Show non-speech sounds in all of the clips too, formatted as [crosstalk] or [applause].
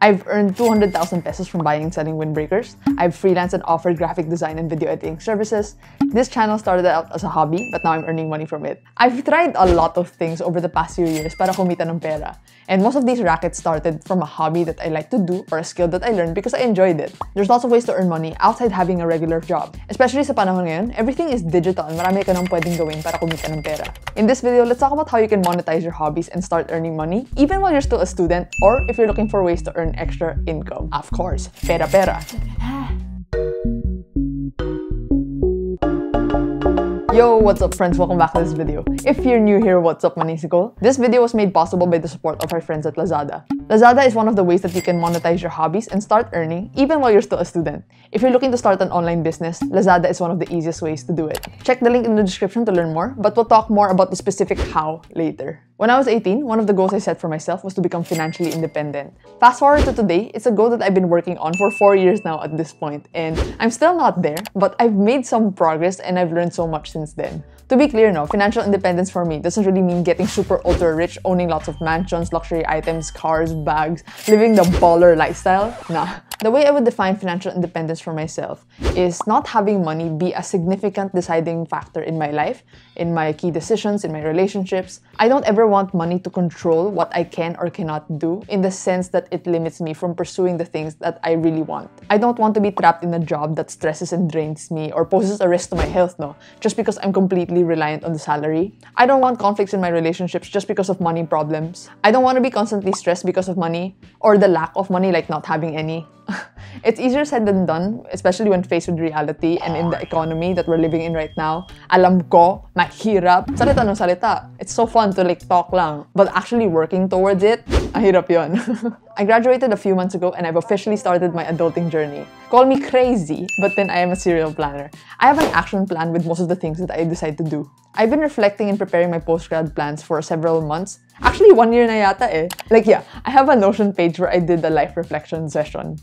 I've earned 200,000 pesos from buying and selling windbreakers. I've freelanced and offered graphic design and video editing services. This channel started out as a hobby, but now I'm earning money from it. I've tried a lot of things over the past few years para kumita ng pera. And most of these rackets started from a hobby that I like to do or a skill that I learned because I enjoyed it. There's lots of ways to earn money outside having a regular job. Especially sa panahon ngayon, everything is digital and marami ka nang pwedeng gawin para kumita ng pera. In this video, let's talk about how you can monetize your hobbies and start earning money even while you're still a student or if you're looking for ways to earn extra income. Of course, pera pera. Yo, what's up friends? Welcome back to this video. If you're new here, what's up manisigo? This video was made possible by the support of our friends at Lazada. Lazada is one of the ways that you can monetize your hobbies and start earning even while you're still a student. If you're looking to start an online business, Lazada is one of the easiest ways to do it. Check the link in the description to learn more, but we'll talk more about the specific how later. When I was 18, one of the goals I set for myself was to become financially independent. Fast forward to today, it's a goal that I've been working on for 4 years now at this point, and I'm still not there, but I've made some progress and I've learned so much since then. To be clear now, financial independence for me doesn't really mean getting super ultra rich, owning lots of mansions, luxury items, cars, bags, living the baller lifestyle. Nah. The way I would define financial independence for myself is not having money be a significant deciding factor in my life, in my key decisions, in my relationships. I don't ever want money to control what I can or cannot do in the sense that it limits me from pursuing the things that I really want. I don't want to be trapped in a job that stresses and drains me or poses a risk to my health, no, just because I'm completely reliant on the salary. I don't want conflicts in my relationships just because of money problems. I don't want to be constantly stressed because of money or the lack of money, like not having any. [laughs] it's easier said than done, especially when faced with reality and in the economy that we're living in right now. Alam ko, mahirap. Salita ng salita. It's so fun to like talk lang. But actually working towards it, mahirap yon. [laughs] I graduated a few months ago and I've officially started my adulting journey. Call me crazy, but then I am a serial planner. I have an action plan with most of the things that I decide to do. I've been reflecting and preparing my postgrad plans for several months. Actually, one year na yata eh. Like yeah, I have a Notion page where I did the life reflection session.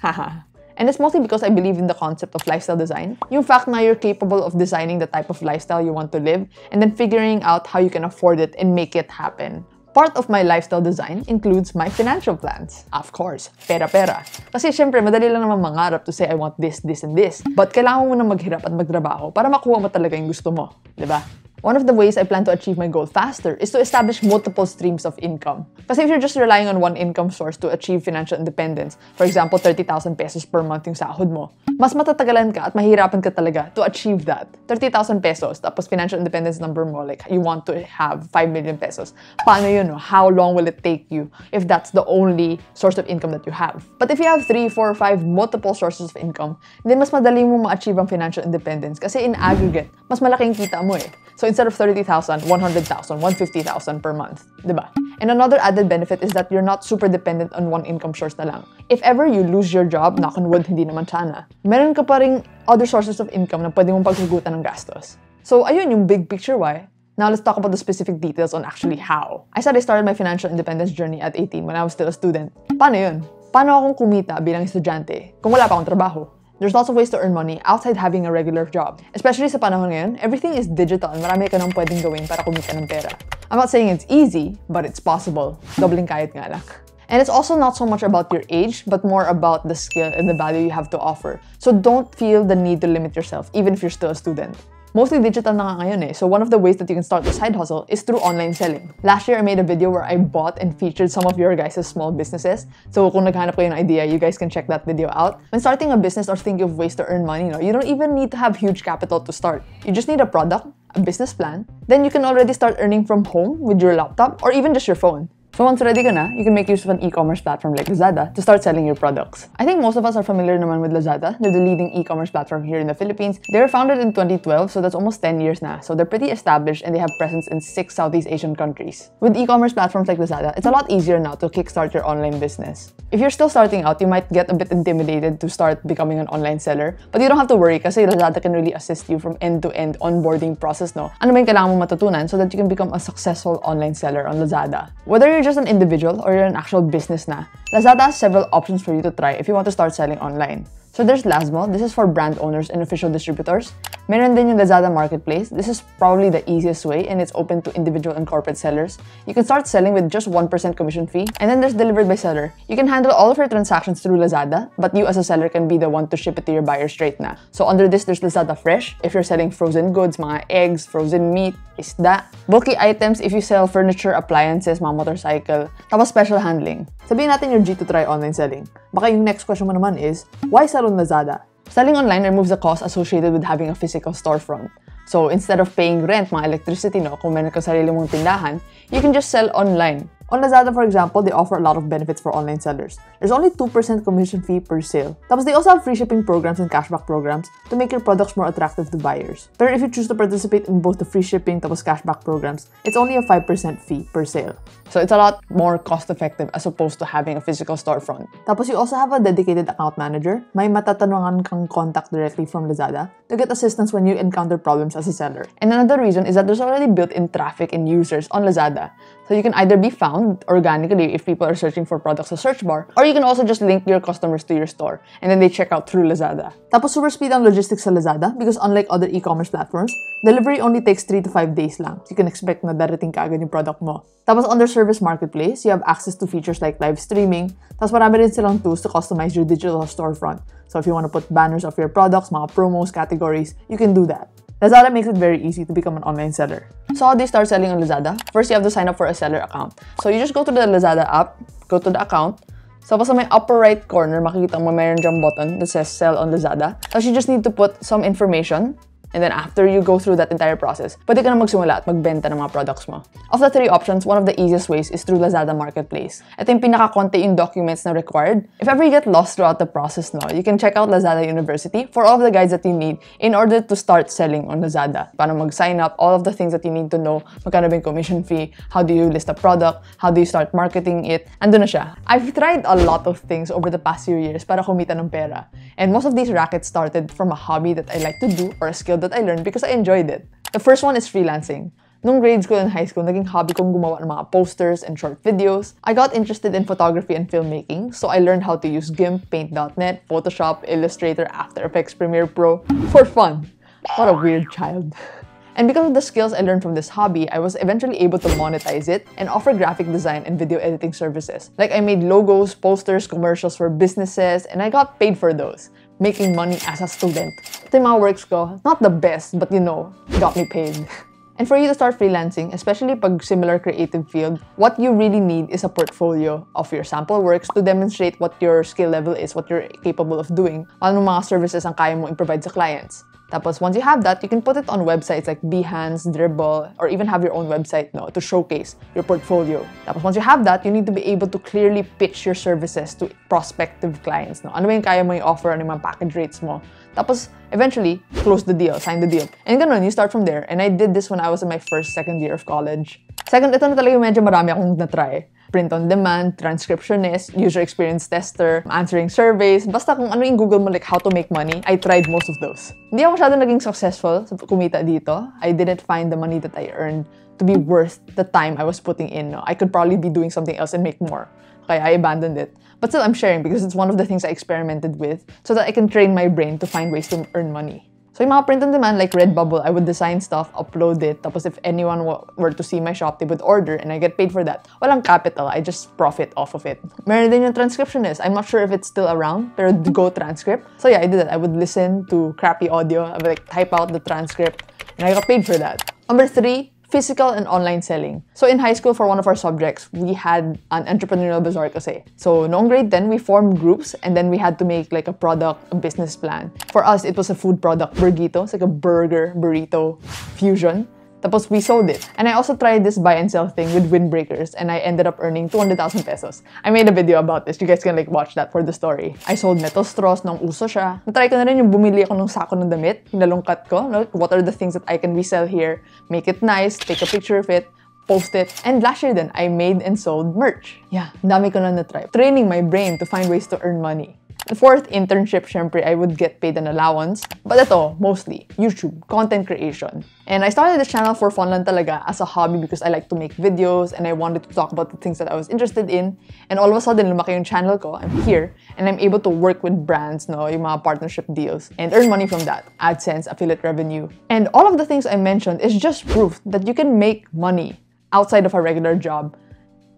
Haha. And it's mostly because I believe in the concept of lifestyle design. Yung fact na you're capable of designing the type of lifestyle you want to live and then figuring out how you can afford it and make it happen. Part of my lifestyle design includes my financial plans. Of course, pera-pera. Kasi syempre, madali lang naman mangarap to say I want this, this, and this. But kailangan mo na maghirap at magtrabaho para makuha mo talaga yung gusto mo. ba? Diba? One of the ways I plan to achieve my goal faster is to establish multiple streams of income. Kasi if you're just relying on one income source to achieve financial independence, for example, 30,000 pesos per month yung sahod mo, mas matatagalan ka at mahirapan ka talaga to achieve that. 30,000 pesos, tapos financial independence number mo, like you want to have 5 million pesos. Paano yun, no? How long will it take you if that's the only source of income that you have? But if you have 3, 4, 5 multiple sources of income, then mas madali mo ma-achieve ang financial independence kasi in aggregate, mas malaking kita mo eh. So instead of 30,000, 100,000, 150,000 per month, diba? And another added benefit is that you're not super dependent on one income source na lang. If ever you lose your job, knock on wood, hindi naman sana, meron ka pa rin other sources of income na pwede mong paghugutan ng gastos. So ayun yung big picture why. Now let's talk about the specific details on actually how. I said I started my financial independence journey at 18 when I was still a student. Paano yun? Paano akong kumita bilang estudyante kung wala pa akong trabaho? There's lots of ways to earn money outside having a regular job. Especially sa panahon ngayon, everything is digital and marami ka nang pwedeng gawin para kumita ng pera. I'm not saying it's easy, but it's possible. Dobling kayat nga lang. And it's also not so much about your age, but more about the skill and the value you have to offer. So don't feel the need to limit yourself, even if you're still a student. Mostly digital na nga ngayon eh, so one of the ways that you can start the side hustle is through online selling. Last year, I made a video where I bought and featured some of your guys' small businesses. So kung naghanap kayo ng idea, you guys can check that video out. When starting a business or thinking of ways to earn money, you, know, you don't even need to have huge capital to start. You just need a product, a business plan, then you can already start earning from home with your laptop or even just your phone. So once ready ka na, you can make use of an e-commerce platform like Lazada to start selling your products. I think most of us are familiar naman with Lazada. They're the leading e-commerce platform here in the Philippines. They were founded in 2012, so that's almost 10 years now. So they're pretty established and they have presence in six Southeast Asian countries. With e-commerce platforms like Lazada, it's a lot easier now to kickstart your online business. If you're still starting out, you might get a bit intimidated to start becoming an online seller, but you don't have to worry kasi Lazada can really assist you from end-to-end onboarding process, no? Ano ba yung kailangan mo matutunan so that you can become a successful online seller on Lazada? Whether you're just an individual or you're an actual business na, Lazada has several options for you to try if you want to start selling online. So there's Lazmall. This is for brand owners and official distributors. Meron din yung Lazada Marketplace. This is probably the easiest way and it's open to individual and corporate sellers. You can start selling with just 1% commission fee. And then there's Delivered by Seller. You can handle all of your transactions through Lazada, but you as a seller can be the one to ship it to your buyer straight na. So under this, there's Lazada Fresh. If you're selling frozen goods, mga eggs, frozen meat, isda. Bulky items if you sell furniture, appliances, mga motorcycle. Tapos special handling. Sabihin natin your G to try online selling. Baka yung next question mo naman is, why Lazada? Selling online removes the cost associated with having a physical storefront. So instead of paying rent, mga electricity, no, kung meron ka sarili mong tindahan, you can just sell online. On Lazada, for example, they offer a lot of benefits for online sellers. There's only 2% commission fee per sale. Tapos they also have free shipping programs and cashback programs to make your products more attractive to buyers. But if you choose to participate in both the free shipping tapos cashback programs, it's only a 5% fee per sale. So it's a lot more cost-effective as opposed to having a physical storefront. Tapos you also have a dedicated account manager. May matatanungan kang contact directly from Lazada to get assistance when you encounter problems as a seller. And another reason is that there's already built-in traffic and users on Lazada. So you can either be found organically if people are searching for products sa search bar, or you can also just link your customers to your store and then they check out through Lazada. Tapos super speed ang logistics sa Lazada because unlike other e-commerce platforms, delivery only takes 3 to 5 days lang. You can expect na darating ka agad yung product mo. Tapos their service marketplace, you have access to features like live streaming. Tapos marami rin silang tools to customize your digital storefront. So if you want to put banners of your products, mga promos, categories, you can do that. Lazada makes it very easy to become an online seller. So how do you start selling on Lazada? First, you have to sign up for a seller account. So you just go to the Lazada app, go to the account, so sa may upper right corner, makikita mo mayroon dyan button that says sell on Lazada. So you just need to put some information And then after you go through that entire process, pwede ka na magsimula at magbenta ng mga products mo. Of the three options, one of the easiest ways is through Lazada Marketplace. Ito yung pinaka-konti yung documents na required. If ever you get lost throughout the process, no, you can check out Lazada University for all of the guides that you need in order to start selling on Lazada. Paano mag-sign up, all of the things that you need to know, magkano ba yung commission fee, how do you list a product, how do you start marketing it, andun na siya. I've tried a lot of things over the past few years para kumita ng pera. And most of these rackets started from a hobby that I like to do or a skill that I learned because I enjoyed it. The first one is freelancing. Nung grade school and high school, naging hobby kong gumawa ng mga posters and short videos. I got interested in photography and filmmaking, so I learned how to use GIMP, Paint.net, Photoshop, Illustrator, After Effects, Premiere Pro for fun. What a weird child. [laughs] And because of the skills I learned from this hobby, I was eventually able to monetize it and offer graphic design and video editing services. Like I made logos, posters, commercials for businesses, and I got paid for those, making money as a student. Ito works ko, not the best, but you know, got me paid. [laughs] And for you to start freelancing, especially pag similar creative field, what you really need is a portfolio of your sample works to demonstrate what your skill level is, what you're capable of doing, anong mga services ang kaya mo i-provide sa clients. Tapos, once you have that, you can put it on websites like Behance, Dribbble, or even have your own website no, to showcase your portfolio. Tapos, once you have that, you need to be able to clearly pitch your services to prospective clients. No? Ano ba yung kaya mo i-offer, ano yung mga package rates mo. Tapos, eventually, close the deal, sign the deal. And ganun, you start from there. And I did this when I was in my first, second year of college. Second, ito na talaga yung medyo marami akong na-try print on demand, transcriptionist, user experience tester, answering surveys, basta kung ano yung Google mo like how to make money, I tried most of those. Hindi ako masyado naging successful sa kumita dito. I didn't find the money that I earned to be worth the time I was putting in. No? I could probably be doing something else and make more. Kaya I abandoned it. But still, I'm sharing because it's one of the things I experimented with so that I can train my brain to find ways to earn money. So yung mga print on demand like Redbubble, I would design stuff, upload it, tapos if anyone were to see my shop, they would order and I get paid for that. Walang capital, I just profit off of it. Meron din yung transcriptionist. I'm not sure if it's still around, pero Go Transcript. So yeah, I did that. I would listen to crappy audio, I would like type out the transcript, and I got paid for that. Number three, physical and online selling. So in high school, for one of our subjects, we had an entrepreneurial bazaar kasi. So noong grade 10, we formed groups and then we had to make like a product, a business plan. For us, it was a food product, burrito. It's like a burger, burrito fusion. Tapos we sold it. And I also tried this buy and sell thing with windbreakers and I ended up earning 200,000 pesos. I made a video about this. You guys can like watch that for the story. I sold metal straws nung uso siya. Natry ko na rin yung bumili ako ng sako ng damit. Hinalungkat ko. Like, what are the things that I can resell here? Make it nice, take a picture of it, post it. And last year then, I made and sold merch. Yeah, dami ko na na-try. Training my brain to find ways to earn money. The fourth internship, syempre, I would get paid an allowance. But ito, mostly, YouTube, content creation. And I started this channel for fun lang talaga as a hobby because I like to make videos and I wanted to talk about the things that I was interested in. And all of a sudden, lumaki yung channel ko. I'm here and I'm able to work with brands, no, yung mga partnership deals and earn money from that. AdSense, affiliate revenue. And all of the things I mentioned is just proof that you can make money outside of a regular job,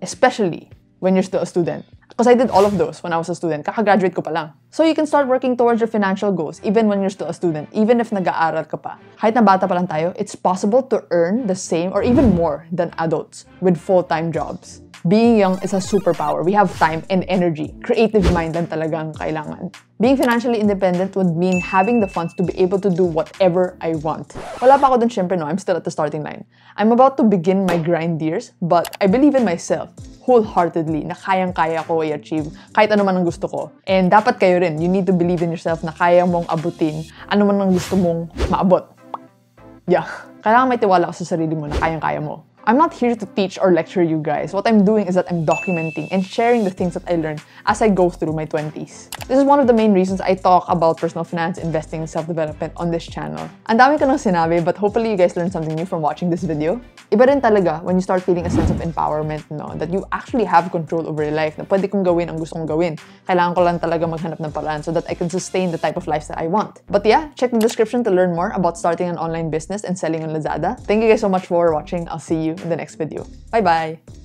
especially when you're still a student. Because I did all of those when I was a student. Kakagraduate ko pa lang. So you can start working towards your financial goals even when you're still a student, even if nag-aaral ka pa. Kahit na bata pa lang tayo, it's possible to earn the same or even more than adults with full-time jobs. Being young is a superpower. We have time and energy. Creative mind lang talagang kailangan. Being financially independent would mean having the funds to be able to do whatever I want. Wala pa ako dun syempre no, I'm still at the starting line. I'm about to begin my grind years, but I believe in myself wholeheartedly na kayang-kaya ko i-achieve kahit ano man ang gusto ko. And dapat kayo rin, you need to believe in yourself na kaya mong abutin ano man ang gusto mong maabot. Yeah. Kailangan may tiwala ka sa sarili mo na kayang-kaya mo. I'm not here to teach or lecture you guys. What I'm doing is that I'm documenting and sharing the things that I learned as I go through my 20s. This is one of the main reasons I talk about personal finance, investing, and self-development on this channel. Ang dami ko sinabi, but hopefully you guys learned something new from watching this video. Iba rin talaga when you start feeling a sense of empowerment, no? That you actually have control over your life, na pwede kong gawin ang gusto kong gawin. Kailangan ko lang talaga maghanap ng paraan so that I can sustain the type of life that I want. But yeah, check the description to learn more about starting an online business and selling on Lazada. Thank you guys so much for watching. I'll see you in the next video. Bye bye!